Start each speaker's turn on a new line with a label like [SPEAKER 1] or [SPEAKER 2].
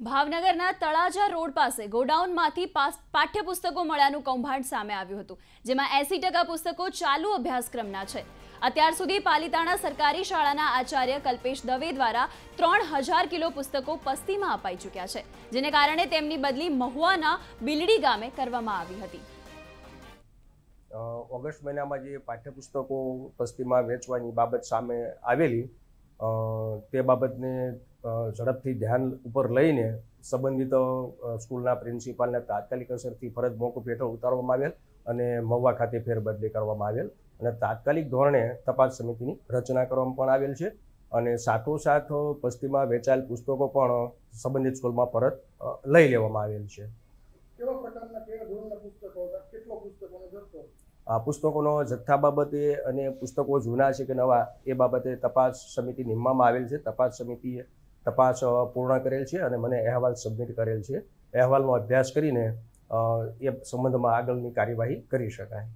[SPEAKER 1] ભાવનગરના તળાજા રોડ પાસે ગોડાઉનમાંથી પાઠ્યપુસ્તકો મળ્યાનું કૌભાંડ સામે આવ્યું હતું, જેમાં એસી ટકા પુસ્તકો ચાલુ અભ્યાસક્રમના છે. અત્યાર સુધી પાલિતાણા સરકારી શાળાના આચાર્ય કલ્પેશ દવે દ્વારા ત્રણ હજાર કિલો પુસ્તકો પસ્તીમાં અપાઈ ચૂક્યા છે, જેને કારણે તેમની બદલી મહુવાના બિલડી ગામે કરવામાં આવી હતી.
[SPEAKER 2] ઓગસ્ટ મહિનામાં જે પાઠ્યપુસ્તકો પસ્તીમાં વેચવાની બાબત સામે આવેલી તે બાબતને ઝડપથી ધ્યાન ઉપર લઈને સંબંધિત સ્કૂલના પ્રિન્સિપાલને તાત્કાલિક અસરથી ફરજ મોકૂફ હેઠળ ઉતારવામાં આવેલ અને મહુવા ખાતે ફેરબદલી કરવામાં આવેલ અને તાત્કાલિક ધોરણે તપાસ સમિતિની રચના કરવામાં પણ આવેલ છે અને સાથોસાથ પશ્ચિમમાં વેચાયેલ પુસ્તકો પણ સંબંધિત સ્કૂલમાં પરત લઈ લેવામાં આવેલ છે. આ પુસ્તકોનો જથ્થા બાબતે અને પુસ્તકો જૂના છે કે નવા એ બાબતે તપાસ સમિતિ નિમવામાં આવેલ છે. તપાસ સમિતિએ તપાસ પૂર્ણ કરેલ છે અને મને અહેવાલ સબમિટ કરેલ છે. અહેવાલનો અભ્યાસ કરીને એ સંબંધમાં આગળની કાર્યવાહી કરી શકાય.